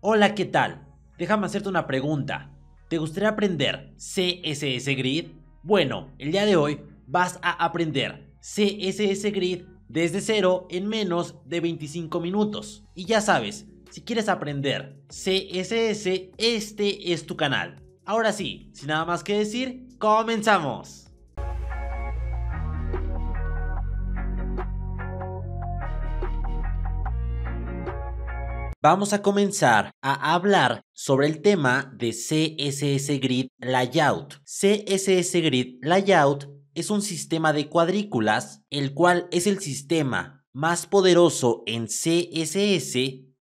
Hola, ¿qué tal? Déjame hacerte una pregunta. ¿Te gustaría aprender CSS Grid? Bueno, el día de hoy vas a aprender CSS Grid desde cero en menos de 25 minutos. Y ya sabes, si quieres aprender CSS, este es tu canal. Ahora sí, sin nada más que decir, comenzamos. Vamos a comenzar a hablar sobre el tema de CSS Grid Layout. CSS Grid Layout es un sistema de cuadrículas, el cual es el sistema más poderoso en CSS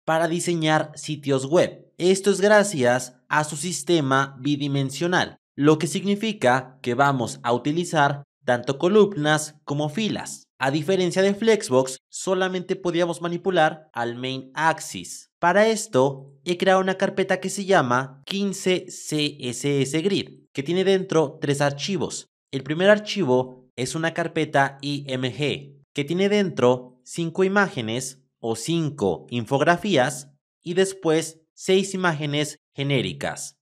para diseñar sitios web. Esto es gracias a su sistema bidimensional, lo que significa que vamos a utilizar tanto columnas como filas. A diferencia de Flexbox, solamente podíamos manipular al main axis. Para esto, he creado una carpeta que se llama 15CSS Grid, que tiene dentro tres archivos. El primer archivo es una carpeta IMG, que tiene dentro cinco imágenes o cinco infografías y después seis imágenes genéricas.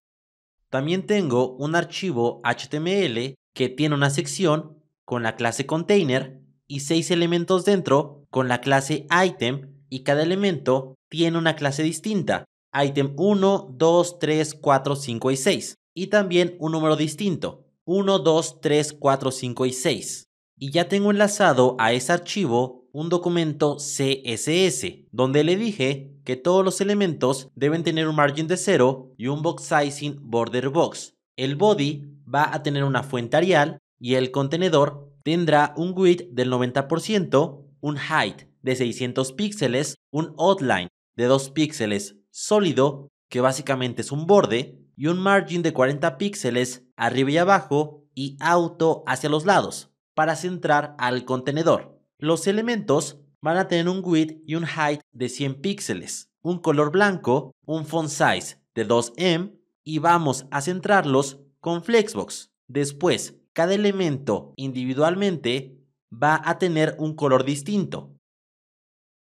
También tengo un archivo HTML que tiene una sección con la clase container y seis elementos dentro con la clase item y cada elemento tiene una clase distinta. Item 1, 2, 3, 4, 5 y 6. Y también un número distinto. 1, 2, 3, 4, 5 y 6. Y ya tengo enlazado a ese archivo un documento CSS, donde le dije que todos los elementos deben tener un margin de 0 y un box sizing border box. El body va a tener una fuente Arial y el contenedor tendrá un width del 90%, un height de 600 píxeles, un outline de 2 píxeles sólido, que básicamente es un borde, y un margin de 40 píxeles arriba y abajo y auto hacia los lados, para centrar al contenedor. Los elementos van a tener un width y un height de 100 píxeles, un color blanco, un font size de 2M y vamos a centrarlos con Flexbox. Después, cada elemento individualmente va a tener un color distinto.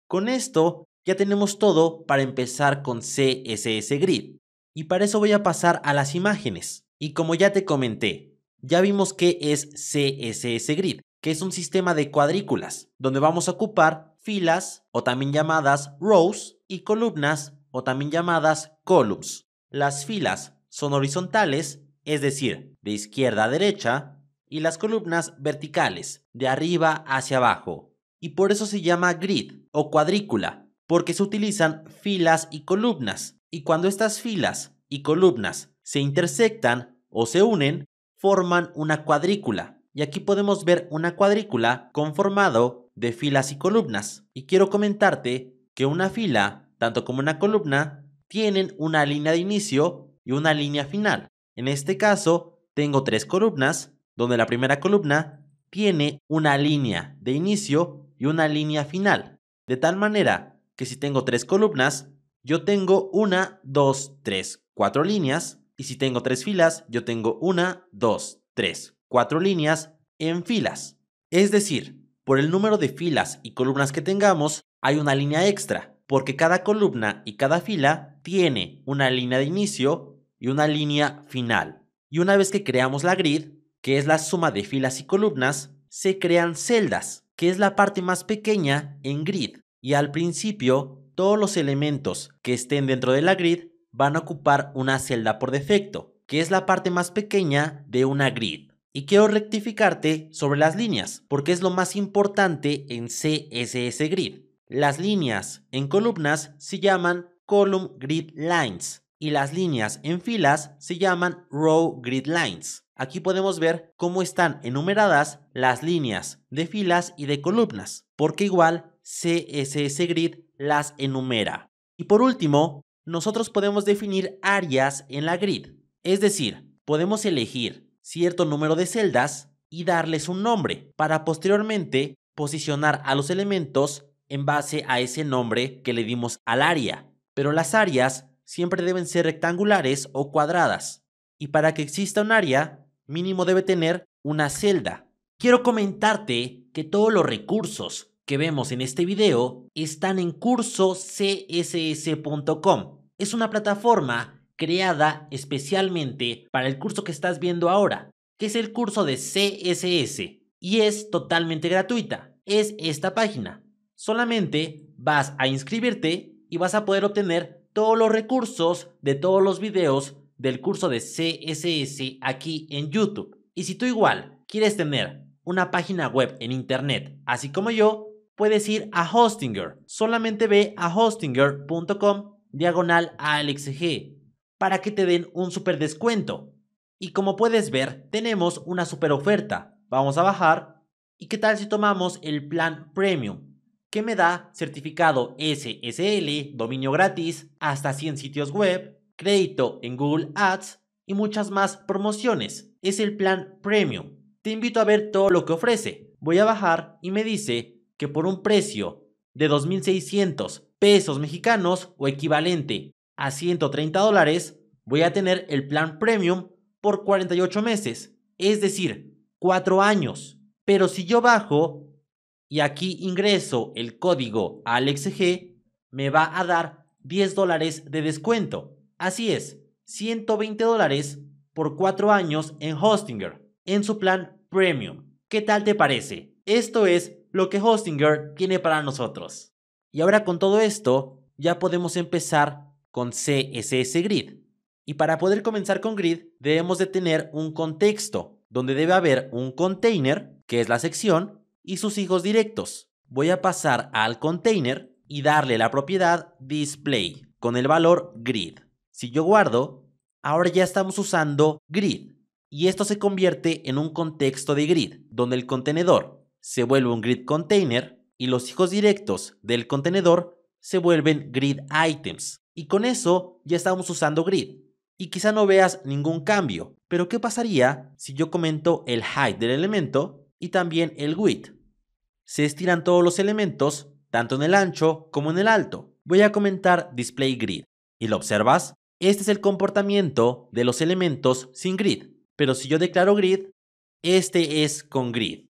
Con esto ya tenemos todo para empezar con CSS Grid. Y para eso voy a pasar a las imágenes. Y como ya te comenté, ya vimos qué es CSS Grid, que es un sistema de cuadrículas, donde vamos a ocupar filas o también llamadas rows y columnas o también llamadas columns. Las filas son horizontales, es decir, de izquierda a derecha, y las columnas verticales, de arriba hacia abajo. Y por eso se llama grid o cuadrícula, porque se utilizan filas y columnas. Y cuando estas filas y columnas se intersectan o se unen, forman una cuadrícula. Y aquí podemos ver una cuadrícula conformado de filas y columnas. Y quiero comentarte que una fila, tanto como una columna, tienen una línea de inicio y una línea final. En este caso, tengo tres columnas donde la primera columna tiene una línea de inicio y una línea final, de tal manera que si tengo tres columnas, yo tengo una, dos, tres, cuatro líneas, y si tengo tres filas, yo tengo una, dos, tres, cuatro líneas en filas. Es decir, por el número de filas y columnas que tengamos, hay una línea extra, porque cada columna y cada fila tiene una línea de inicio y una línea final. Y una vez que creamos la grid, que es la suma de filas y columnas, se crean celdas, que es la parte más pequeña en grid. Y al principio, todos los elementos que estén dentro de la grid van a ocupar una celda por defecto, que es la parte más pequeña de una grid. Y quiero rectificarte sobre las líneas, porque es lo más importante en CSS Grid. Las líneas en columnas se llaman Column Grid Lines y las líneas en filas se llaman Row Grid Lines. Aquí podemos ver cómo están enumeradas las líneas de filas y de columnas, porque igual CSS Grid las enumera. Y por último, nosotros podemos definir áreas en la grid, es decir, podemos elegir cierto número de celdas y darles un nombre para posteriormente posicionar a los elementos en base a ese nombre que le dimos al área. Pero las áreas siempre deben ser rectangulares o cuadradas. Y para que exista un área, mínimo debe tener una celda. Quiero comentarte que todos los recursos que vemos en este video están en cursocss.com. es una plataforma creada especialmente para el curso que estás viendo ahora, que es el curso de CSS, y es totalmente gratuita. Es esta página. Solamente vas a inscribirte y vas a poder obtener todos los recursos de todos los videos del curso de CSS aquí en YouTube. Y si tú igual quieres tener una página web en internet, así como yo, puedes ir a Hostinger. Solamente ve a hostinger.com diagonal AlexG para que te den un super descuento. Y como puedes ver, tenemos una super oferta. Vamos a bajar. ¿Y qué tal si tomamos el plan Premium? Que me da certificado SSL, dominio gratis, hasta 100 sitios web, crédito en Google Ads y muchas más promociones. Es el plan Premium. Te invito a ver todo lo que ofrece. Voy a bajar y me dice que por un precio de 2.600 pesos mexicanos o equivalente a 130 dólares, voy a tener el plan premium por 48 meses, es decir, 4 años. Pero si yo bajo y aquí ingreso el código AlexG, me va a dar 10 dólares de descuento. Así es, 120 dólares por 4 años en Hostinger, en su plan premium. ¿Qué tal te parece? Esto es lo que Hostinger tiene para nosotros. Y ahora con todo esto, ya podemos empezar con CSS Grid. Y para poder comenzar con Grid, debemos de tener un contexto, donde debe haber un container, que es la sección, y sus hijos directos. Voy a pasar al container y darle la propiedad display con el valor grid. Si yo guardo, ahora ya estamos usando grid y esto se convierte en un contexto de grid, donde el contenedor se vuelve un grid container y los hijos directos del contenedor se vuelven grid items. Y con eso ya estamos usando grid. Y quizá no veas ningún cambio, pero ¿qué pasaría si yo comento el height del elemento y también el width? Se estiran todos los elementos, tanto en el ancho como en el alto. Voy a comentar display grid. ¿Y lo observas? Este es el comportamiento de los elementos sin grid. Pero si yo declaro grid, este es con grid.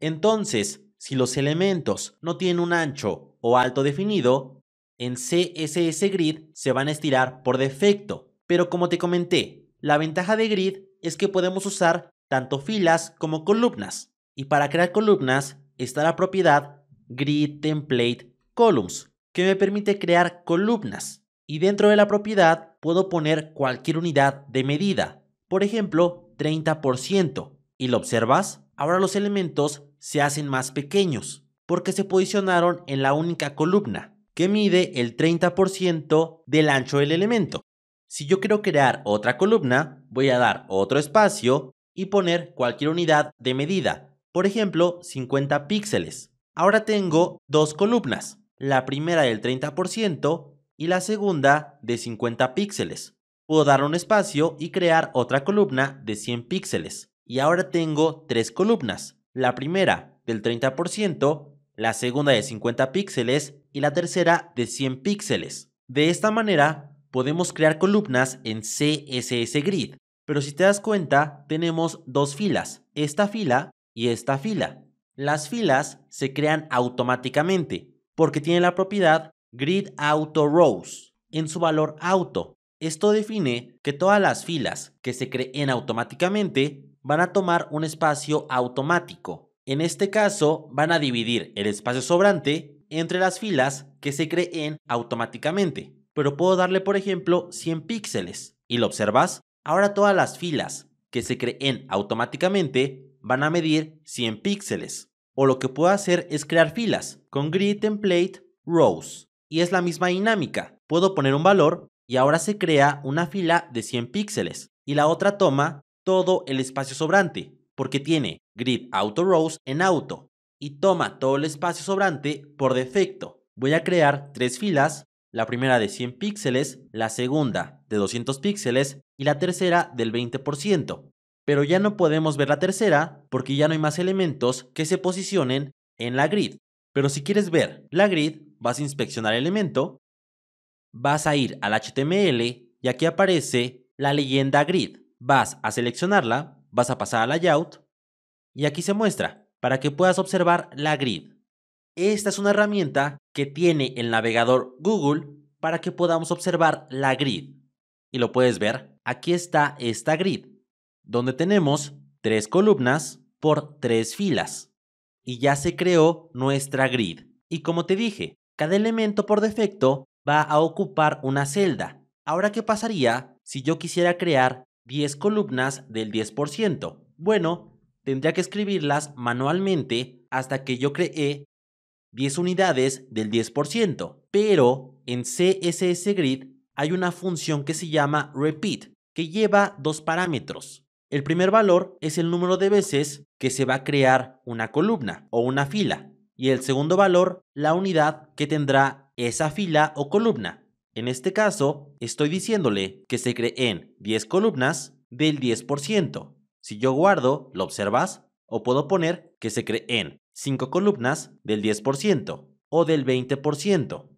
Entonces, si los elementos no tienen un ancho o alto definido, en CSS Grid se van a estirar por defecto. Pero como te comenté, la ventaja de Grid es que podemos usar tanto filas como columnas. Y para crear columnas está la propiedad Grid Template Columns, que me permite crear columnas. Y dentro de la propiedad puedo poner cualquier unidad de medida, por ejemplo 30%. ¿Y lo observas? Ahora los elementos se hacen más pequeños, porque se posicionaron en la única columna que mide el 30% del ancho del elemento. Si yo quiero crear otra columna, voy a dar otro espacio y poner cualquier unidad de medida, por ejemplo 50 píxeles. Ahora tengo dos columnas, la primera del 30% y la segunda de 50 píxeles. Puedo dar un espacio y crear otra columna de 100 píxeles. Y ahora tengo tres columnas, la primera del 30%, la segunda de 50 píxeles y la tercera de 100 píxeles. De esta manera podemos crear columnas en CSS Grid, pero si te das cuenta tenemos dos filas, esta fila y esta fila. Las filas se crean automáticamente porque tienen la propiedad Grid Auto Rows en su valor auto. Esto define que todas las filas que se creen automáticamente van a tomar un espacio automático en este caso, van a dividir el espacio sobrante entre las filas que se creen automáticamente. Pero puedo darle, por ejemplo, 100 píxeles. ¿Y lo observas? Ahora todas las filas que se creen automáticamente van a medir 100 píxeles. O lo que puedo hacer es crear filas con grid template rows. Y es la misma dinámica. Puedo poner un valor y ahora se crea una fila de 100 píxeles. Y la otra toma todo el espacio sobrante porque tiene Grid Auto Rows en auto y toma todo el espacio sobrante por defecto. Voy a crear tres filas, la primera de 100 píxeles, la segunda de 200 píxeles y la tercera del 20%. Pero ya no podemos ver la tercera porque ya no hay más elementos que se posicionen en la grid. Pero si quieres ver la grid, vas a inspeccionar el elemento, vas a ir al HTML y aquí aparece la leyenda grid. Vas a seleccionarla vas a pasar a layout y aquí se muestra para que puedas observar la grid. Esta es una herramienta que tiene el navegador Google para que podamos observar la grid. Y lo puedes ver, aquí está esta grid, donde tenemos tres columnas por tres filas. Y ya se creó nuestra grid. Y como te dije, cada elemento por defecto va a ocupar una celda. Ahora, ¿qué pasaría si yo quisiera crear 10 columnas del 10%? Bueno, tendría que escribirlas manualmente hasta que yo creé 10 unidades del 10%. Pero en CSS Grid hay una función que se llama repeat, que lleva dos parámetros. El primer valor es el número de veces que se va a crear una columna o una fila. Y el segundo valor, la unidad que tendrá esa fila o columna. En este caso, estoy diciéndole que se creen 10 columnas del 10%. Si yo guardo, ¿lo observas? O puedo poner que se creen 5 columnas del 10% o del 20%.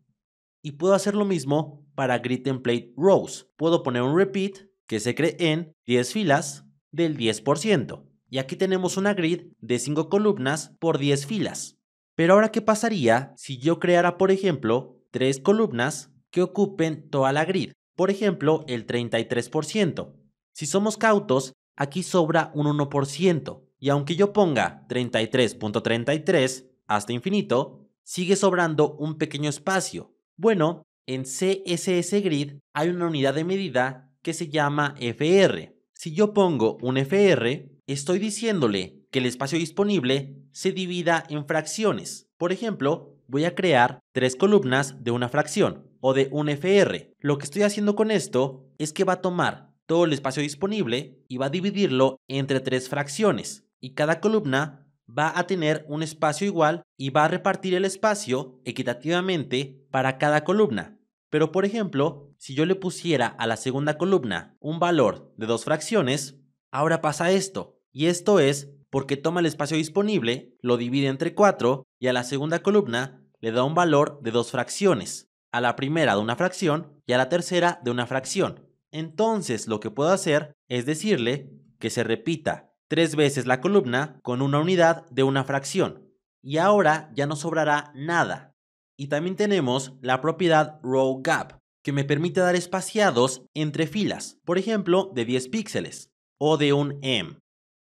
Y puedo hacer lo mismo para Grid Template Rows. Puedo poner un repeat que se creen 10 filas del 10%. Y aquí tenemos una grid de 5 columnas por 10 filas. Pero ahora, ¿qué pasaría si yo creara, por ejemplo, 3 columnas que ocupen toda la grid? Por ejemplo, el 33%. Si somos cautos, aquí sobra un 1%. Y aunque yo ponga 33.33 hasta infinito, sigue sobrando un pequeño espacio. Bueno, en CSS Grid hay una unidad de medida que se llama FR. Si yo pongo un FR, estoy diciéndole que el espacio disponible se divida en fracciones. Por ejemplo, voy a crear tres columnas de una fracción o de un FR. Lo que estoy haciendo con esto es que va a tomar todo el espacio disponible y va a dividirlo entre tres fracciones y cada columna va a tener un espacio igual y va a repartir el espacio equitativamente para cada columna. Pero por ejemplo, si yo le pusiera a la segunda columna un valor de dos fracciones, ahora pasa esto. Y esto es porque toma el espacio disponible, lo divide entre cuatro y a la segunda columna le da un valor de dos fracciones. A la primera de una fracción y a la tercera de una fracción. Entonces lo que puedo hacer es decirle que se repita tres veces la columna con una unidad de una fracción. Y ahora ya no sobrará nada. Y también tenemos la propiedad row gap, que me permite dar espaciados entre filas, por ejemplo, de 10 píxeles o de un M.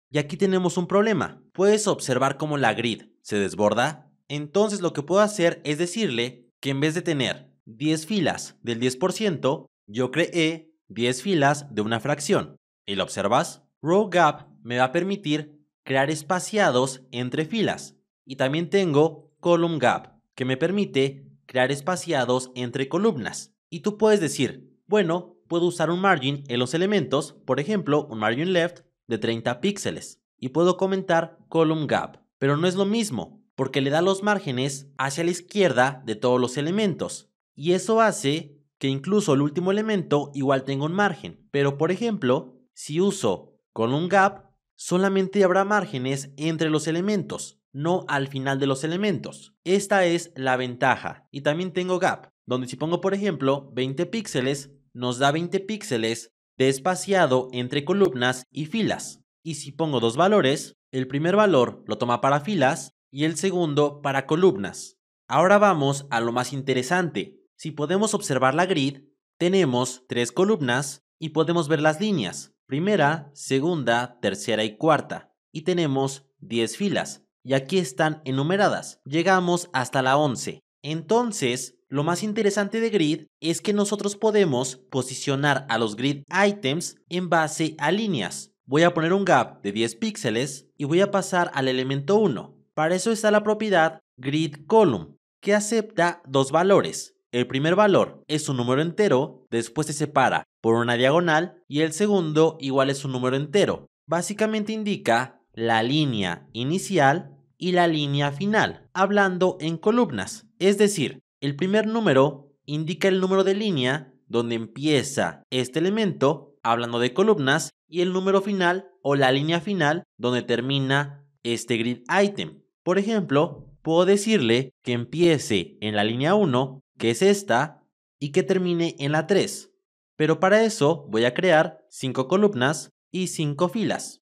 Y aquí tenemos un problema. ¿Puedes observar cómo la grid se desborda? Entonces lo que puedo hacer es decirle que en vez de tener 10 filas del 10%, yo creé 10 filas de una fracción. ¿Y lo observas? Row gap me va a permitir crear espaciados entre filas. Y también tengo column gap, que me permite crear espaciados entre columnas. Y tú puedes decir, bueno, puedo usar un margin en los elementos, por ejemplo, un margin left de 30 píxeles. Y puedo comentar column gap. Pero no es lo mismo, porque le da los márgenes hacia la izquierda de todos los elementos. Y eso hace que incluso el último elemento igual tenga un margen. Pero por ejemplo, si uso column gap, solamente habrá márgenes entre los elementos, no al final de los elementos. Esta es la ventaja. Y también tengo gap, donde si pongo por ejemplo 20 píxeles, nos da 20 píxeles de espaciado entre columnas y filas. Y si pongo dos valores, el primer valor lo toma para filas y el segundo para columnas. Ahora vamos a lo más interesante. Si podemos observar la grid, tenemos tres columnas y podemos ver las líneas primera, segunda, tercera y cuarta. Y tenemos 10 filas. Y aquí están enumeradas. Llegamos hasta la 11. Entonces, lo más interesante de grid es que nosotros podemos posicionar a los grid items en base a líneas. Voy a poner un gap de 10 píxeles y voy a pasar al elemento 1. Para eso está la propiedad grid column, que acepta dos valores, el primer valor es un número entero, después se separa por una diagonal y el segundo igual es un número entero. Básicamente indica la línea inicial y la línea final, hablando en columnas. Es decir, el primer número indica el número de línea donde empieza este elemento, hablando de columnas, y el número final o la línea final donde termina este grid item. Por ejemplo, puedo decirle que empiece en la línea 1 que es esta, y que termine en la 3. Pero para eso voy a crear 5 columnas y 5 filas.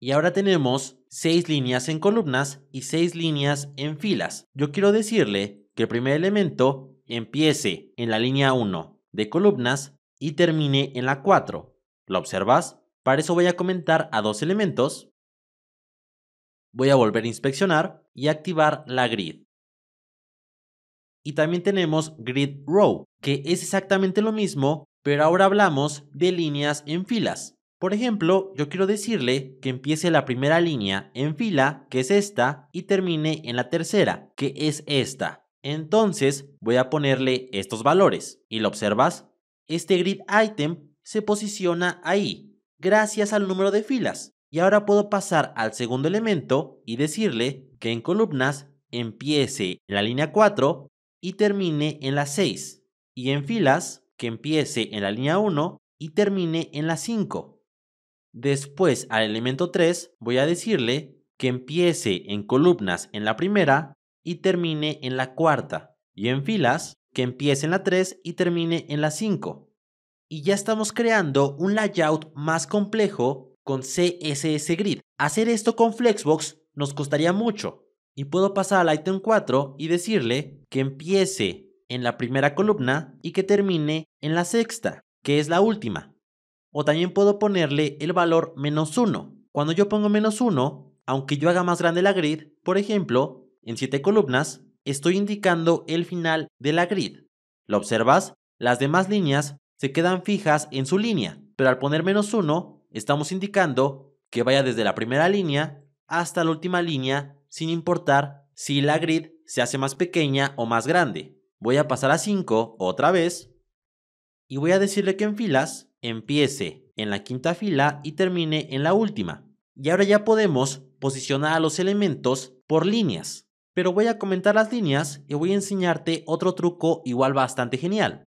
Y ahora tenemos 6 líneas en columnas y 6 líneas en filas. Yo quiero decirle que el primer elemento empiece en la línea 1 de columnas y termine en la 4. ¿Lo observas? Para eso voy a comentar a dos elementos. Voy a volver a inspeccionar y activar la grid. Y también tenemos grid row, que es exactamente lo mismo, pero ahora hablamos de líneas en filas. Por ejemplo, yo quiero decirle que empiece la primera línea en fila, que es esta, y termine en la tercera, que es esta. Entonces voy a ponerle estos valores. ¿Y lo observas? Este grid item se posiciona ahí, gracias al número de filas. Y ahora puedo pasar al segundo elemento y decirle que en columnas empiece en la línea 4 y termine en la 6. Y en filas, que empiece en la línea 1 y termine en la 5. Después al elemento 3 voy a decirle que empiece en columnas en la primera y termine en la cuarta. Y en filas, que empiece en la 3 y termine en la 5. Y ya estamos creando un layout más complejo con CSS Grid. Hacer esto con Flexbox nos costaría mucho. Y puedo pasar al item 4 y decirle que empiece en la primera columna y que termine en la sexta, que es la última. O también puedo ponerle el valor menos 1. Cuando yo pongo menos 1, aunque yo haga más grande la grid, por ejemplo, en 7 columnas, estoy indicando el final de la grid. ¿Lo observas? Las demás líneas se quedan fijas en su línea, pero al poner menos 1, estamos indicando que vaya desde la primera línea hasta la última línea, sin importar si la grid se hace más pequeña o más grande. Voy a pasar a 5 otra vez y voy a decirle que en filas empiece en la quinta fila y termine en la última. Y ahora ya podemos posicionar a los elementos por líneas. Pero voy a comentar las líneas y voy a enseñarte otro truco igual bastante genial.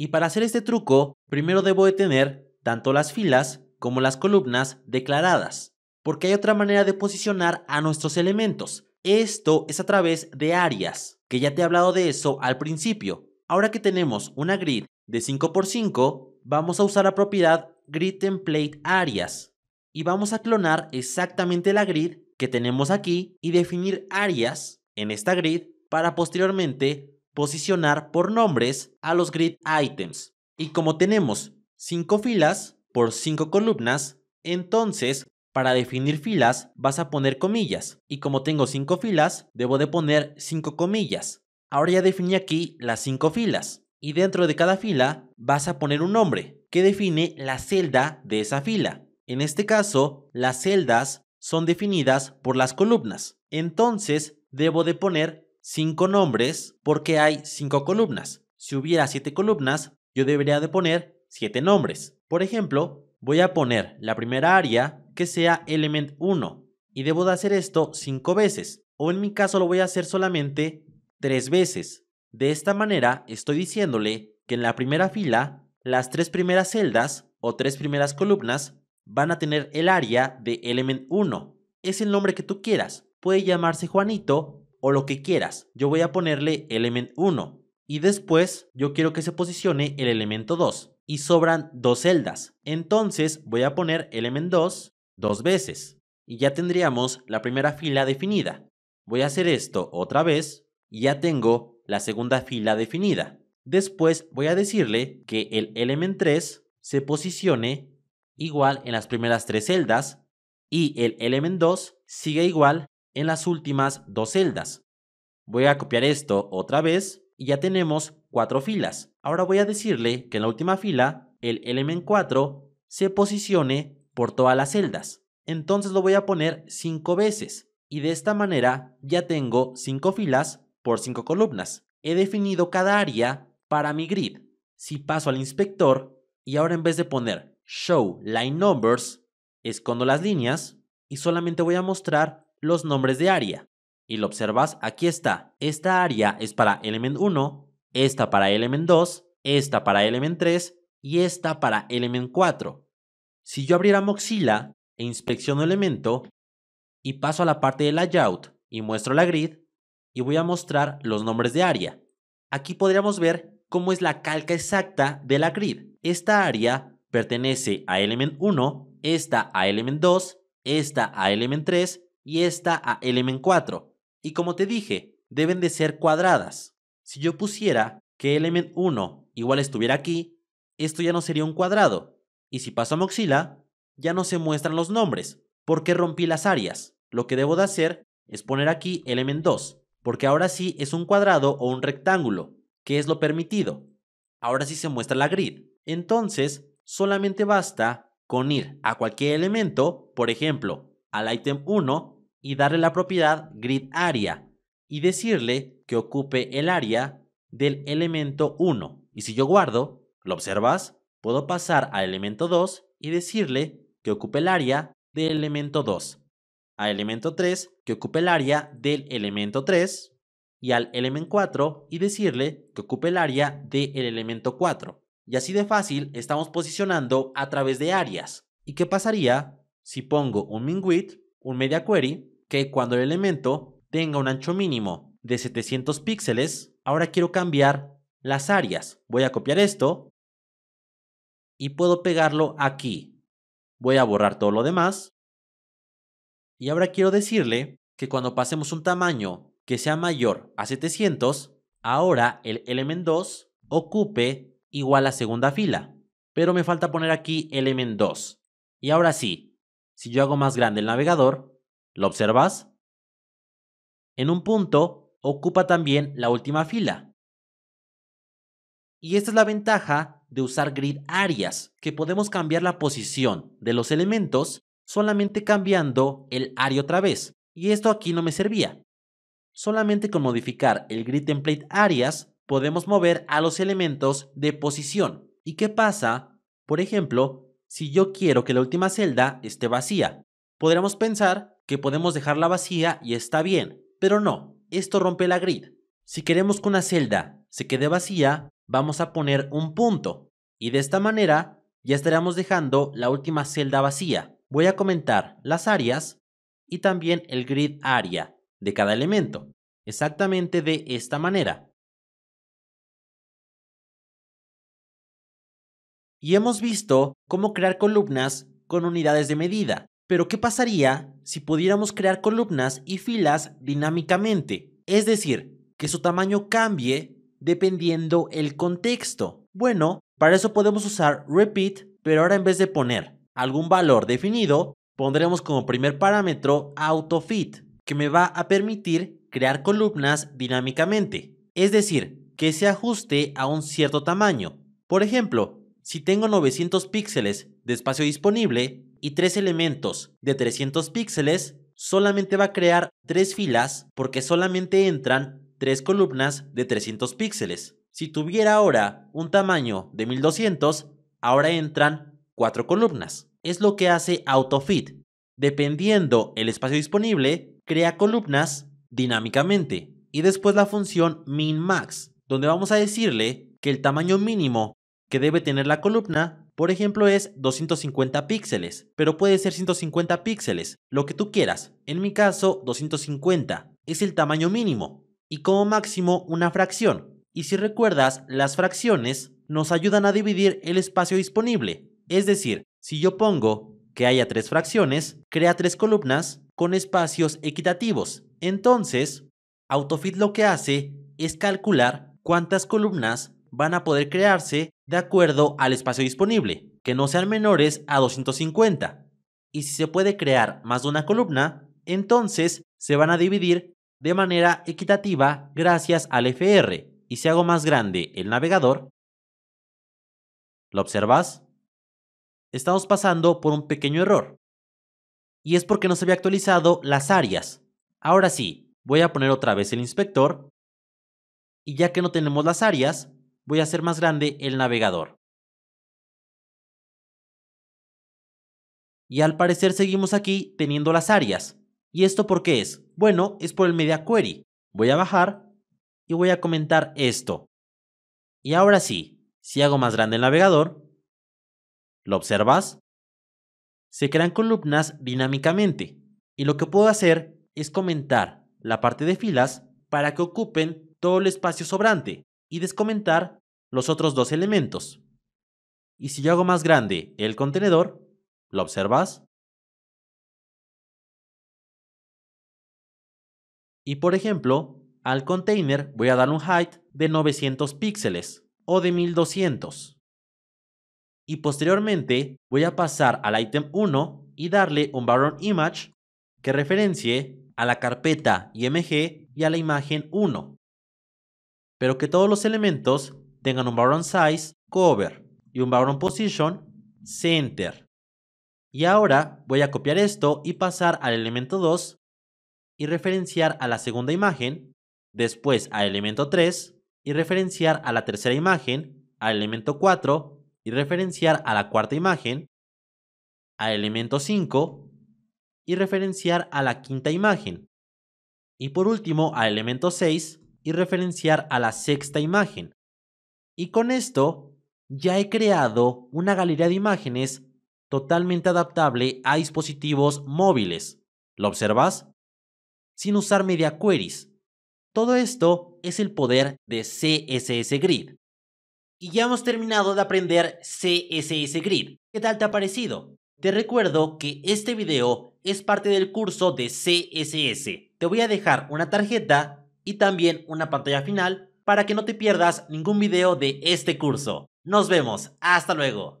Y para hacer este truco, primero debo de tener tanto las filas como las columnas declaradas, porque hay otra manera de posicionar a nuestros elementos. Esto es a través de áreas que ya te he hablado de eso al principio. Ahora que tenemos una grid de 5x5, vamos a usar la propiedad grid template áreas y vamos a clonar exactamente la grid que tenemos aquí y definir áreas en esta grid para posteriormente posicionar por nombres a los grid items. Y como tenemos 5 filas por 5 columnas, entonces para definir filas vas a poner comillas y como tengo 5 filas debo de poner 5 comillas. Ahora ya definí aquí las 5 filas y dentro de cada fila vas a poner un nombre que define la celda de esa fila. En este caso, las celdas son definidas por las columnas. Entonces, debo de poner 5 nombres porque hay 5 columnas. Si hubiera 7 columnas, yo debería de poner 7 nombres. Por ejemplo, voy a poner la primera área que sea element 1 y debo de hacer esto 5 veces o en mi caso lo voy a hacer solamente 3 veces. De esta manera estoy diciéndole que en la primera fila las tres primeras celdas o tres primeras columnas van a tener el área de element 1. Es el nombre que tú quieras. Puede llamarse Juanito o lo que quieras. Yo voy a ponerle element 1 y después yo quiero que se posicione el elemento 2 y sobran dos celdas. Entonces voy a poner element 2 dos veces y ya tendríamos la primera fila definida. Voy a hacer esto otra vez y ya tengo la segunda fila definida. Después voy a decirle que el element 3 se posicione igual en las primeras tres celdas y el element 2 sigue igual en las últimas dos celdas. Voy a copiar esto otra vez y ya tenemos cuatro filas. Ahora voy a decirle que en la última fila el element 4 se posicione por todas las celdas. Entonces lo voy a poner cinco veces y de esta manera ya tengo cinco filas por cinco columnas. He definido cada área para mi grid. Si paso al inspector y ahora en vez de poner show line numbers, escondo las líneas y solamente voy a mostrar los nombres de área y lo observas, aquí está. Esta área es para element 1, esta para element 2, esta para element 3 y esta para element 4. Si yo abriera Mozilla e inspecciono elemento y paso a la parte de layout y muestro la grid y voy a mostrar los nombres de área. Aquí podríamos ver cómo es la calca exacta de la grid. Esta área pertenece a element 1, esta a element 2, esta a element 3 y esta a element 4. Y como te dije, deben de ser cuadradas. Si yo pusiera que element 1 igual estuviera aquí, esto ya no sería un cuadrado. Y si paso a Moxila, ya no se muestran los nombres, porque rompí las áreas. Lo que debo de hacer es poner aquí element 2, porque ahora sí es un cuadrado o un rectángulo, que es lo permitido. Ahora sí se muestra la grid. Entonces, solamente basta con ir a cualquier elemento, por ejemplo, al item 1, y darle la propiedad grid area, y decirle que ocupe el área del elemento 1. Y si yo guardo, ¿lo observas? Puedo pasar al elemento 2 y decirle que ocupe el área del elemento 2 al elemento 3 que ocupe el área del elemento 3 y al elemento 4 y decirle que ocupe el área del elemento 4. Y así de fácil estamos posicionando a través de áreas. ¿Y qué pasaría si pongo un min-width, un media query, que cuando el elemento tenga un ancho mínimo de 700 píxeles, ahora quiero cambiar las áreas. Voy a copiar esto y puedo pegarlo aquí. Voy a borrar todo lo demás y ahora quiero decirle que cuando pasemos un tamaño que sea mayor a 700, ahora el element 2 ocupe igual a segunda fila. Pero me falta poner aquí element 2. Y ahora sí, si yo hago más grande el navegador, ¿lo observas? En un punto ocupa también la última fila. Y esta es la ventaja de usar grid áreas, que podemos cambiar la posición de los elementos solamente cambiando el área otra vez. Y esto aquí no me servía. Solamente con modificar el grid template áreas podemos mover a los elementos de posición. ¿Y qué pasa? Por ejemplo, si yo quiero que la última celda esté vacía. Podríamos pensar que podemos dejarla vacía y está bien, pero no, esto rompe la grid. Si queremos que una celda se quede vacía, vamos a poner un punto. Y de esta manera ya estaríamos dejando la última celda vacía voy a comentar las áreas y también el grid area de cada elemento, exactamente de esta manera. Y hemos visto cómo crear columnas con unidades de medida. Pero ¿qué pasaría si pudiéramos crear columnas y filas dinámicamente? Es decir, que su tamaño cambie dependiendo el contexto. Bueno, para eso podemos usar repeat, pero ahora en vez de poner algún valor definido, pondremos como primer parámetro AutoFit, que me va a permitir crear columnas dinámicamente, es decir, que se ajuste a un cierto tamaño. Por ejemplo, si tengo 900 píxeles de espacio disponible y tres elementos de 300 píxeles, solamente va a crear tres filas porque solamente entran tres columnas de 300 píxeles. Si tuviera ahora un tamaño de 1200, ahora entran cuatro columnas. Es lo que hace AutoFit. Dependiendo el espacio disponible, crea columnas dinámicamente. Y después la función minmax, donde vamos a decirle que el tamaño mínimo que debe tener la columna, por ejemplo, es 250 píxeles, pero puede ser 150 píxeles, lo que tú quieras. En mi caso, 250 es el tamaño mínimo y como máximo una fracción. Y si recuerdas, las fracciones nos ayudan a dividir el espacio disponible. Es decir, si yo pongo que haya tres fracciones, crea tres columnas con espacios equitativos. Entonces, AutoFit lo que hace es calcular cuántas columnas van a poder crearse de acuerdo al espacio disponible, que no sean menores a 250. Y si se puede crear más de una columna, entonces se van a dividir de manera equitativa gracias al FR. Y si hago más grande el navegador, ¿lo observas? estamos pasando por un pequeño error. Y es porque no se había actualizado las áreas. Ahora sí, voy a poner otra vez el inspector. Y ya que no tenemos las áreas, voy a hacer más grande el navegador. Y al parecer seguimos aquí teniendo las áreas. ¿Y esto por qué es? Bueno, es por el media query. Voy a bajar y voy a comentar esto. Y ahora sí, si hago más grande el navegador, ¿Lo observas? Se crean columnas dinámicamente y lo que puedo hacer es comentar la parte de filas para que ocupen todo el espacio sobrante y descomentar los otros dos elementos. Y si yo hago más grande el contenedor, ¿lo observas? Y por ejemplo, al container voy a dar un height de 900 píxeles o de 1200. Y posteriormente voy a pasar al item 1 y darle un background image que referencie a la carpeta IMG y a la imagen 1. Pero que todos los elementos tengan un background size cover y un background position center. Y ahora voy a copiar esto y pasar al elemento 2 y referenciar a la segunda imagen, después al elemento 3 y referenciar a la tercera imagen, al elemento 4 y referenciar a la cuarta imagen, al elemento 5 y referenciar a la quinta imagen. Y por último al elemento 6 y referenciar a la sexta imagen. Y con esto ya he creado una galería de imágenes totalmente adaptable a dispositivos móviles. ¿Lo observas? Sin usar media queries. Todo esto es el poder de CSS Grid. Y ya hemos terminado de aprender CSS Grid. ¿Qué tal te ha parecido? Te recuerdo que este video es parte del curso de CSS. Te voy a dejar una tarjeta y también una pantalla final para que no te pierdas ningún video de este curso. Nos vemos, hasta luego.